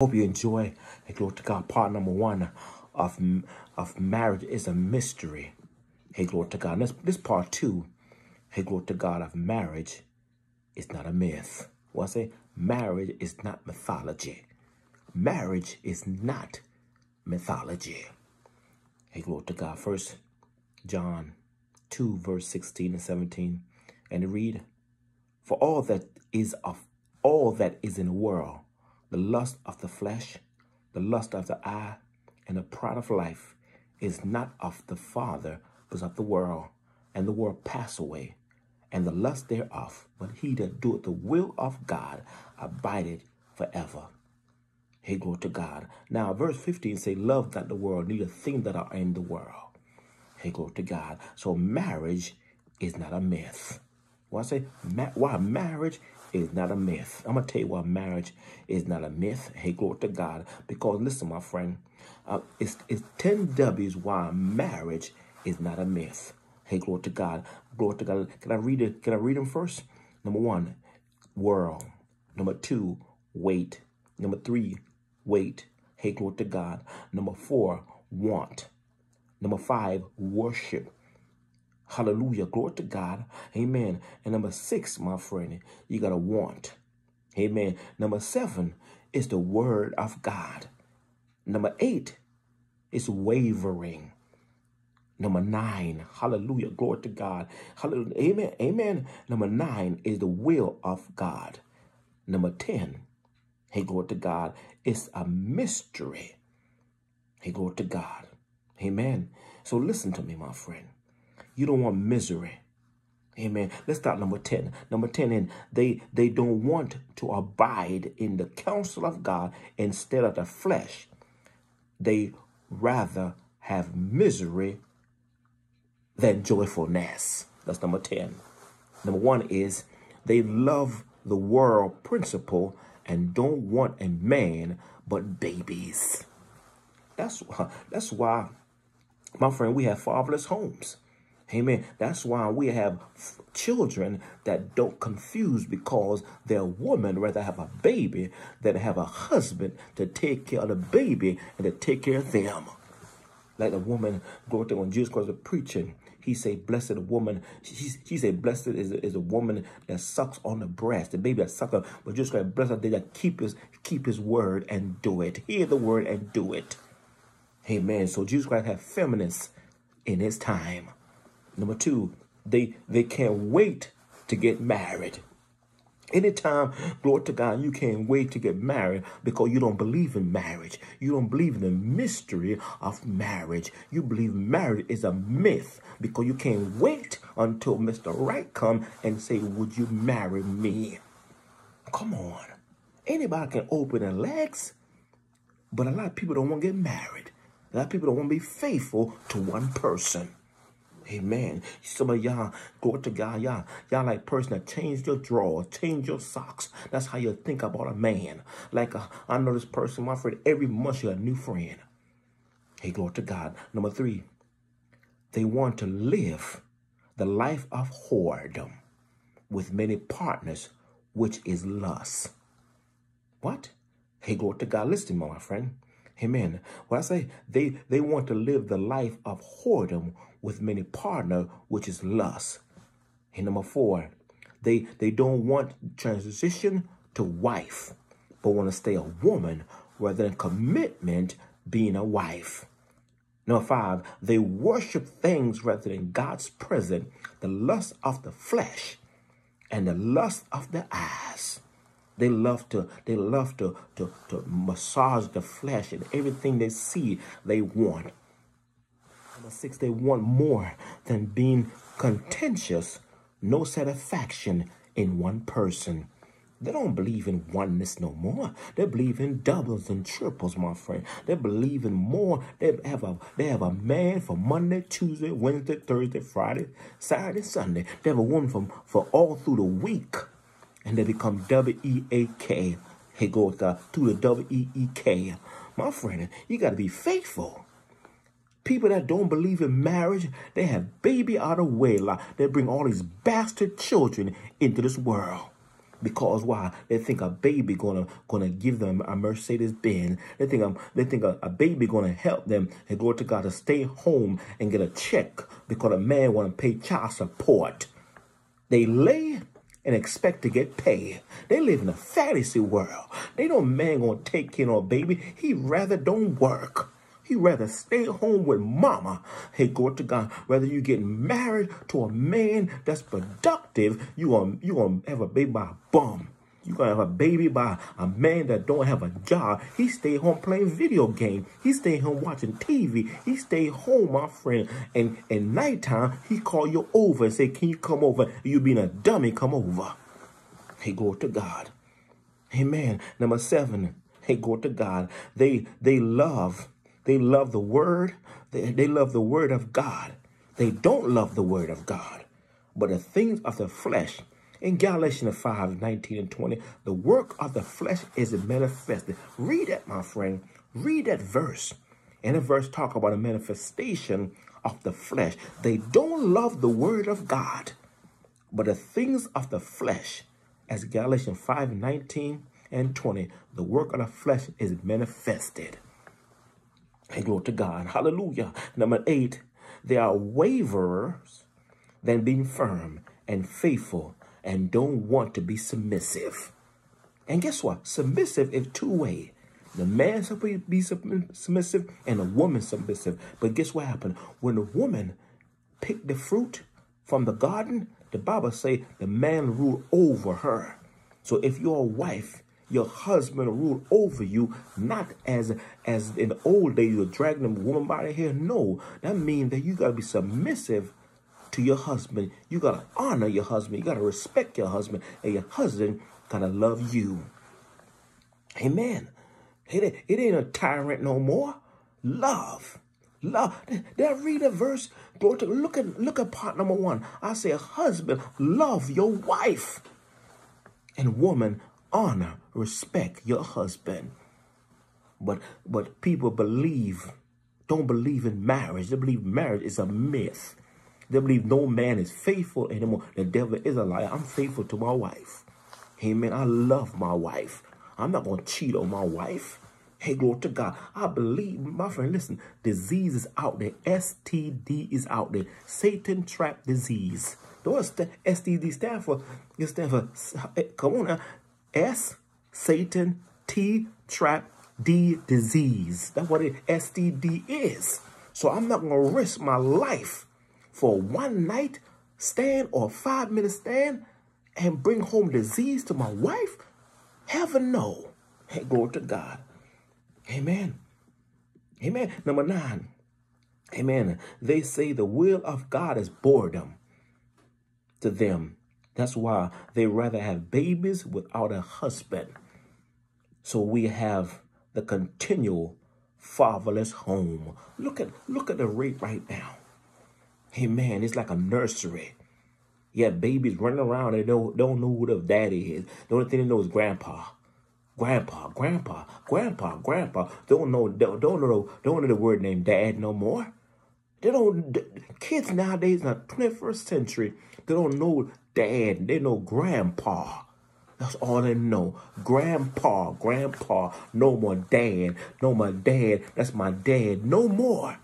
Hope you enjoy. Hey, glory to God. Part number one of of marriage is a mystery. Hey, glory to God. And this, this part two. Hey, glory to God of marriage is not a myth. What I say? Marriage is not mythology. Marriage is not mythology. Hey, glory to God. First John 2, verse 16 and 17. And read, For all that is of all that is in the world the lust of the flesh, the lust of the eye, and the pride of life is not of the Father, but of the world. And the world pass away, and the lust thereof. But he that doeth the will of God abideth forever. Hey, glory to God. Now, verse 15 say, Love not the world, neither things that are in the world. Hey, glory to God. So marriage is not a myth. Why I say why marriage is not a myth. I'm to tell you why marriage is not a myth. Hey, glory to God. Because listen, my friend, uh, it's, it's 10 W's why marriage is not a myth. Hey, glory to God. Glory to God. Can I read it? Can I read them first? Number one, world. Number two, wait. Number three, wait. Hey, glory to God. Number four, want. Number five, worship. Hallelujah. Glory to God. Amen. And number six, my friend, you got to want. Amen. Number seven is the word of God. Number eight is wavering. Number nine, hallelujah, glory to God. Hallelujah, amen, amen. Number nine is the will of God. Number 10, hey, glory to God, it's a mystery. Hey, glory to God. Amen. So listen to me, my friend. You don't want misery. Amen. Let's start number 10. Number 10, and they, they don't want to abide in the counsel of God instead of the flesh. They rather have misery than joyfulness. That's number 10. Number one is they love the world principle and don't want a man but babies. That's why, that's why, my friend, we have fatherless homes. Amen. That's why we have children that don't confuse because their woman rather have a baby than have a husband to take care of the baby and to take care of them. Like the woman, go to when Jesus Christ was preaching, he say, blessed woman. She, she said, blessed is, is a woman that sucks on the breast, the baby that sucks. But Jesus Christ, blessed they that keep his, keep his word and do it. Hear the word and do it. Amen. So Jesus Christ had feminists in his time. Number two, they they can't wait to get married. Anytime, glory to God, you can't wait to get married because you don't believe in marriage. You don't believe in the mystery of marriage. You believe marriage is a myth because you can't wait until Mr. Right come and say, would you marry me? Come on. Anybody can open their legs, but a lot of people don't want to get married. A lot of people don't want to be faithful to one person. Amen. Some of y'all, glory to God, y'all, y'all like person that change your drawers, change your socks. That's how you think about a man. Like uh, I know this person, my friend, every month you a new friend. Hey, glory to God. Number three, they want to live the life of whoredom with many partners, which is lust. What? Hey, glory to God. Listen, my friend. Amen. What I say, they, they want to live the life of whoredom with many partner, which is lust. And number four, they, they don't want transition to wife, but want to stay a woman rather than commitment being a wife. Number five, they worship things rather than God's presence, the lust of the flesh and the lust of the eyes. They love to, they love to, to, to massage the flesh and everything they see they want. Number six, they want more than being contentious, no satisfaction in one person. They don't believe in oneness no more. They believe in doubles and triples, my friend. They believe in more. They have a they have a man for Monday, Tuesday, Wednesday, Thursday, Friday, Saturday, Sunday. They have a woman from for all through the week and they become W-E-A-K. Go to the W-E-E-K. My friend, you got to be faithful. People that don't believe in marriage, they have baby out of wedlock. They bring all these bastard children into this world. Because why? They think a baby gonna gonna give them a Mercedes Benz. They think a, they think a, a baby gonna help them and go to God to stay home and get a check because a man wanna pay child support. They lay and expect to get paid. They live in a fantasy world. They know man gonna take care of a baby. He rather don't work. He rather stay home with mama. Hey, go to God. Whether you get married to a man that's productive, you gonna you gonna have a baby by a bum. You gonna have a baby by a man that don't have a job. He stay home playing video game. He stay home watching TV. He stay home, my friend. And at nighttime, he call you over and say, "Can you come over?" You being a dummy, come over. Hey, go to God. Amen. Number seven. Hey, go to God. They they love they love the word. They, they love the word of God. They don't love the word of God. But the things of the flesh, in Galatians 5, 19 and 20, the work of the flesh is manifested. Read that, my friend. Read that verse. And the verse talk about a manifestation of the flesh. They don't love the word of God, but the things of the flesh, as Galatians 5, 19 and 20, the work of the flesh is manifested. And glory to God. Hallelujah. Number eight, they are waverers than being firm and faithful and don't want to be submissive. And guess what? Submissive is two way. The man supposed to be submissive and the woman submissive. But guess what happened? When the woman picked the fruit from the garden, the Bible say the man ruled over her. So if you're a wife your husband rule over you, not as as in the old days you're dragging a woman by the hair. No, that means that you gotta be submissive to your husband. You gotta honor your husband. You gotta respect your husband, and your husband gotta love you. Amen. It, it ain't a tyrant no more. Love. Love. Did I read a verse? Look at look at part number one. I say, husband, love your wife. And woman, honor, respect your husband. But but people believe, don't believe in marriage. They believe marriage is a myth. They believe no man is faithful anymore. The devil is a liar. I'm faithful to my wife. Amen. I love my wife. I'm not going to cheat on my wife. Hey, glory to God. I believe, my friend, listen, disease is out there. STD is out there. Satan trap disease. What STD stand for? It stand for, eh, come on now, S, Satan, T, trap, D, disease. That's what it, STD is. So I'm not going to risk my life for one night stand or five minute stand and bring home disease to my wife? Heaven no. Hey, glory to God. Amen. Amen. Number nine. Amen. They say the will of God is boredom to them. That's why they rather have babies without a husband. So we have the continual fatherless home. Look at look at the rate right now. Hey man, it's like a nursery. Yeah, babies running around and don't don't know who the daddy is. The only thing they know is grandpa. Grandpa, grandpa, grandpa, grandpa. Don't know don't, don't know don't know the word named dad no more. They don't kids nowadays in the 21st century, they don't know dad. They know grandpa. That's all they know. Grandpa, grandpa, no more dad. No more dad. That's my dad. No more.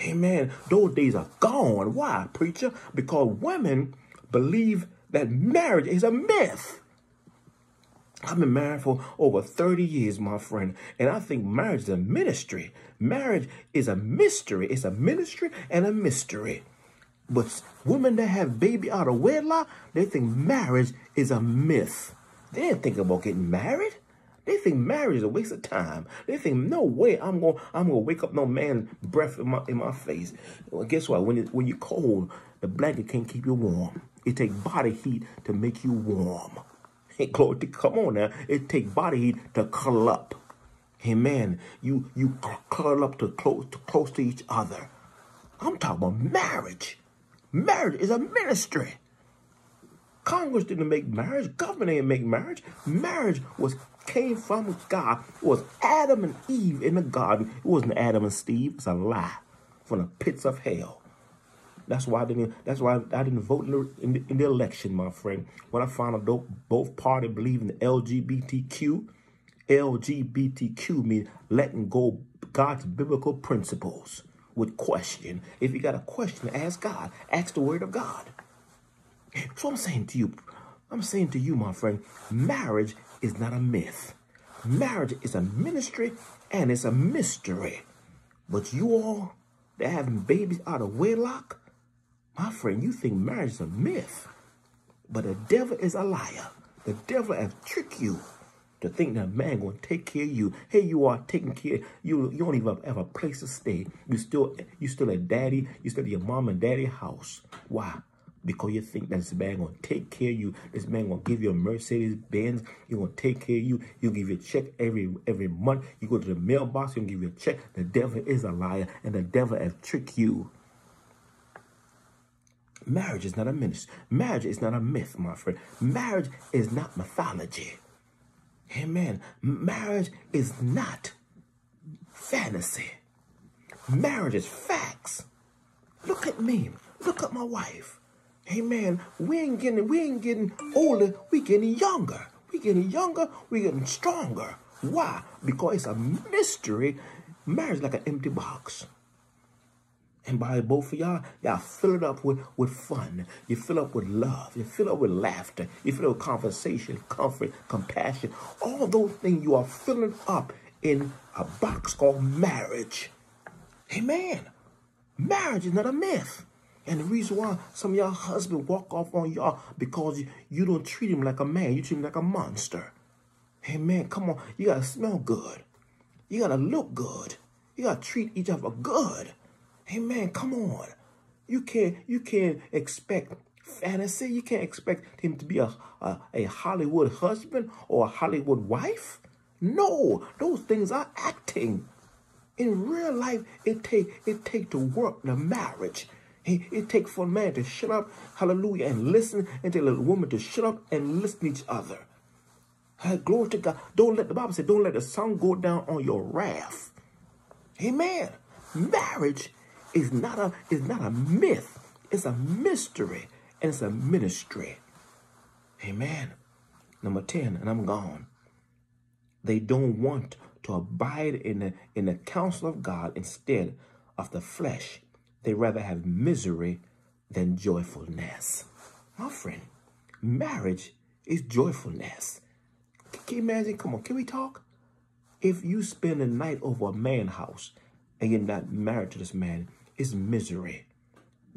Amen. Those days are gone. Why, preacher? Because women believe that marriage is a myth. I've been married for over 30 years, my friend, and I think marriage is a ministry. Marriage is a mystery. It's a ministry and a mystery. But women that have baby out of wedlock, they think marriage is a myth. They didn't think about getting married. They think marriage is a waste of time. They think, no way, I'm gonna I'm gonna wake up no man breath in my in my face. Well, guess what? When it, when you're cold, the blanket can't keep you warm. It takes body heat to make you warm. Hey, glory to come on now. It takes body heat to curl up. Amen. You you curl up to close to close to each other. I'm talking about marriage. Marriage is a ministry. Congress didn't make marriage. Government didn't make marriage. Marriage was came from God. It was Adam and Eve in the garden. It wasn't Adam and Steve. It's a lie from the pits of hell. That's why I didn't. That's why I didn't vote in the, in the, in the election, my friend. When I found out both parties believe in the LGBTQ, LGBTQ means letting go God's biblical principles with question. If you got a question, ask God. Ask the Word of God. So I'm saying to you, I'm saying to you, my friend, marriage is not a myth. Marriage is a ministry and it's a mystery. But you all that having babies out of wedlock, my friend, you think marriage is a myth. But the devil is a liar. The devil has tricked you to think that man gonna take care of you. Hey, you are taking care. You you don't even have a place to stay. You still you still at daddy. You still your mom and daddy house. Why? Because you think that this man gonna take care of you. This man gonna give you a Mercedes Benz. He gonna take care of you. He'll give you a check every every month. You go to the mailbox. He'll give you a check. The devil is a liar, and the devil has tricked you. Marriage is not a myth. Marriage is not a myth, my friend. Marriage is not mythology. Amen. Marriage is not fantasy. Marriage is facts. Look at me. Look at my wife. Amen. We ain't getting we ain't getting older, we getting younger. We getting younger, we getting stronger. Why? Because it's a mystery. Marriage like an empty box. And by both of y'all, y'all fill it up with, with fun. You fill up with love. You fill up with laughter. You fill up with conversation, comfort, compassion. All those things you are filling up in a box called marriage. Amen. Marriage is not a myth. And the reason why some of y'all husbands walk off on y'all because you, you don't treat him like a man. You treat him like a monster. Hey, man, Come on. You got to smell good. You got to look good. You got to treat each other good. Hey man, come on. You can't you can't expect fantasy. You can't expect him to be a, a, a Hollywood husband or a Hollywood wife. No, those things are acting. In real life, it take it take to work the marriage. It, it take for a man to shut up, hallelujah, and listen, and tell a woman to shut up and listen to each other. Hey, glory to God. Don't let the Bible say, don't let the sun go down on your wrath. Amen. Marriage is not a is not a myth. It's a mystery and it's a ministry. Amen. Number 10, and I'm gone. They don't want to abide in the in the counsel of God instead of the flesh. They rather have misery than joyfulness. My friend, marriage is joyfulness. Can you imagine? Come on, can we talk? If you spend a night over a man house and you're not married to this man, it's misery.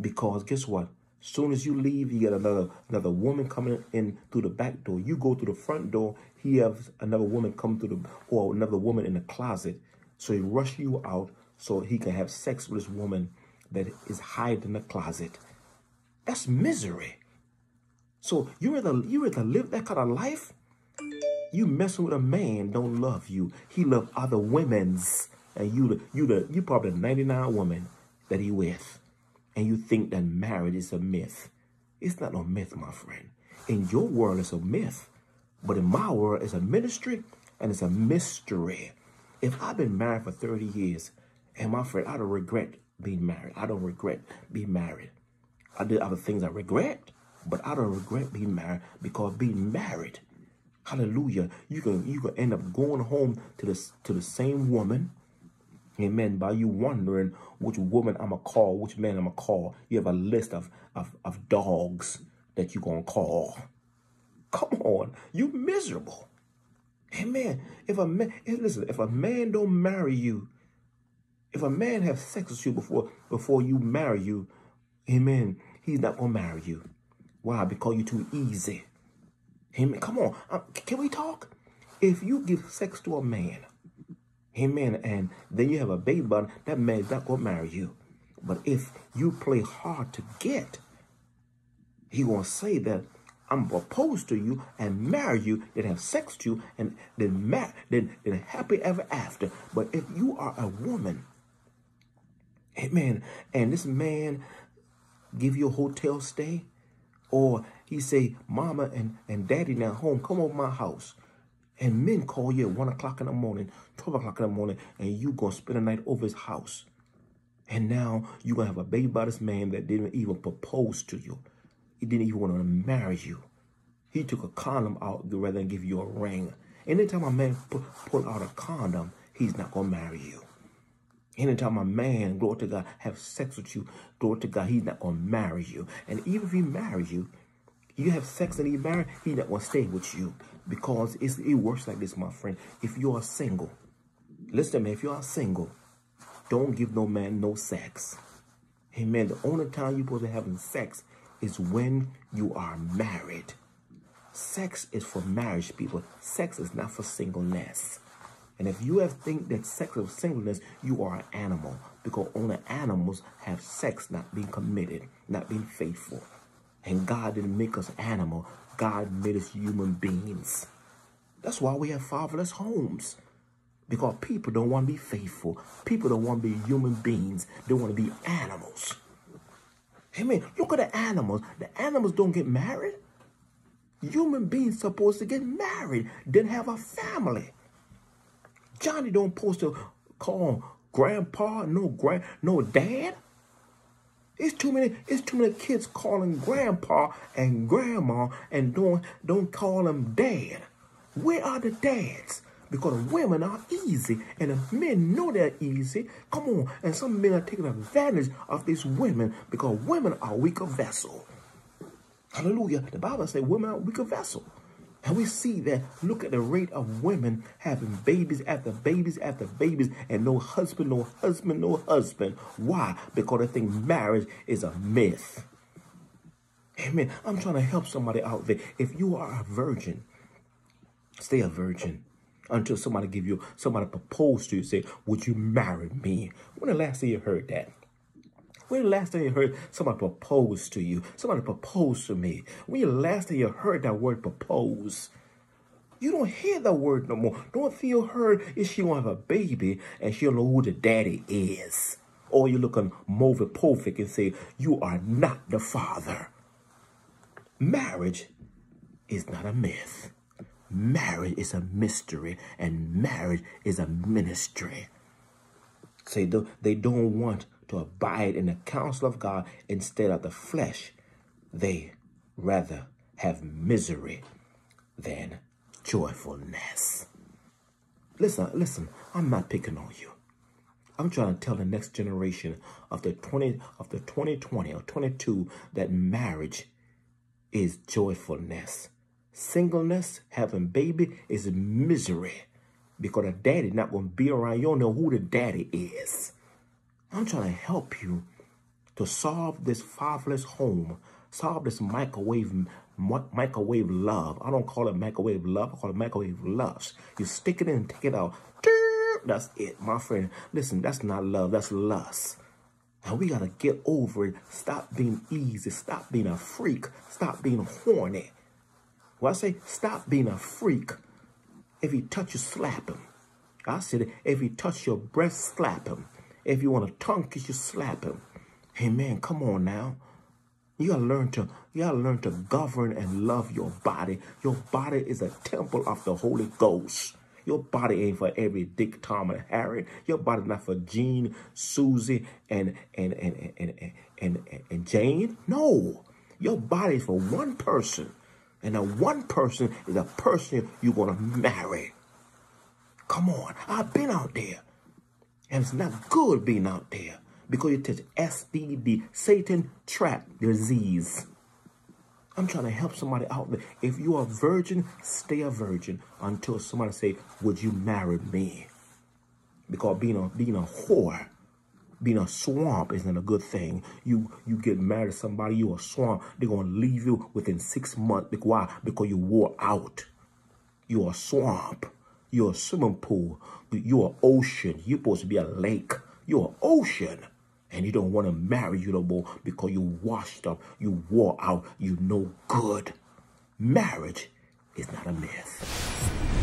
Because guess what? Soon as you leave, you get another another woman coming in through the back door. You go through the front door, he has another woman come through the or another woman in the closet. So he rush you out so he can have sex with this woman that is hiding in the closet. That's misery. So you rather you rather live that kind of life? You messing with a man don't love you. He love other women's. And you you the you probably 99 woman that he with. And you think that marriage is a myth. It's not a myth, my friend. In your world, it's a myth. But in my world, it's a ministry and it's a mystery. If I've been married for 30 years, and my friend, I don't regret being married. I don't regret being married. I did other things I regret, but I don't regret being married because being married, hallelujah, you can you can end up going home to the to the same woman Amen. By you wondering which woman I'm going to call, which man I'm going to call, you have a list of, of, of dogs that you're going to call. Come on. You miserable. Amen. If a man, listen, if a man don't marry you, if a man have sex with you before before you marry you, amen, he's not going to marry you. Why? Because you're too easy. Amen. Come on. Uh, can we talk? If you give sex to a man Amen. And then you have a baby, but that man not going to marry you. But if you play hard to get, he going to say that I'm proposed to you and marry you, then have sex with you, and then then, then happy ever after. But if you are a woman, amen, and this man give you a hotel stay, or he say, mama and, and daddy now home, come over my house. And men call you at 1 o'clock in the morning, 12 o'clock in the morning, and you going to spend the night over his house. And now you're going to have a baby by this man that didn't even propose to you. He didn't even want to marry you. He took a condom out rather than give you a ring. Anytime a man pull, pull out a condom, he's not going to marry you. Anytime a man, glory to God, have sex with you, glory to God, he's not going to marry you. And even if he marries you, you have sex and he marry, he not going to stay with you. Because it works like this, my friend. If you are single, listen me, if you are single, don't give no man no sex. Amen. The only time you're supposed to having sex is when you are married. Sex is for marriage, people. Sex is not for singleness. And if you have think that sex is singleness, you are an animal. Because only animals have sex not being committed, not being faithful. And God didn't make us animal. God made us human beings. That's why we have fatherless homes. Because people don't want to be faithful. People don't want to be human beings. They want to be animals. Amen. Look at the animals. The animals don't get married. Human beings supposed to get married, then have a family. Johnny don't supposed to call grandpa, no grand, no dad. It's too many. It's too many kids calling grandpa and grandma and don't don't call them dad. Where are the dads? Because women are easy and the men know they're easy. Come on. And some men are taking advantage of these women because women are weaker vessel. Hallelujah. The Bible says women are weaker vessel. And we see that, look at the rate of women having babies after babies after babies and no husband, no husband, no husband. Why? Because they think marriage is a myth. Amen. I'm trying to help somebody out there. If you are a virgin, stay a virgin until somebody give you, somebody propose to you, say, would you marry me? When the last time you heard that? When the last time you heard somebody propose to you? Somebody propose to me. When the last time you heard that word propose? You don't hear that word no more. Don't feel hurt if she want to have a baby and she don't know who the daddy is. Or you look on Maury Povich and say, you are not the father. Marriage is not a myth. Marriage is a mystery and marriage is a ministry. Say they don't want to abide in the counsel of God instead of the flesh. They rather have misery than joyfulness. Listen, listen, I'm not picking on you. I'm trying to tell the next generation of the 20 of the 2020 or 22 that marriage is joyfulness. Singleness, having baby is misery. Because the daddy not going to be around. You don't know who the daddy is. I'm trying to help you to solve this fatherless home. Solve this microwave microwave love. I don't call it microwave love. I call it microwave lust. You stick it in and take it out. That's it, my friend. Listen, that's not love. That's lust. And we got to get over it. Stop being easy. Stop being a freak. Stop being horny. Well, I say stop being a freak. If he touch you, slap him. I said, if he touch your breast, slap him. If you want a tongue kiss, you slap him. Hey man, come on now. You gotta learn to you gotta learn to govern and love your body. Your body is a temple of the Holy Ghost. Your body ain't for every Dick, Tom, and Harry. Your body not for Jean, Susie, and and and and and, and, and Jane. No. Your body is for one person. And that one person is a person you're to marry. Come on. I've been out there. And it's not good being out there because you touch STD, Satan trap disease. I'm trying to help somebody out there. If you are a virgin, stay a virgin until somebody say, would you marry me? Because being a, being a whore being a swamp isn't a good thing. You you get married to somebody, you a swamp, they're going to leave you within six months. Why? Because you wore out. You're a swamp. You're a swimming pool. You're an ocean. You're supposed to be a lake. You're an ocean. And you don't want to marry you no more because you washed up. You wore out. You no good. Marriage is not a myth.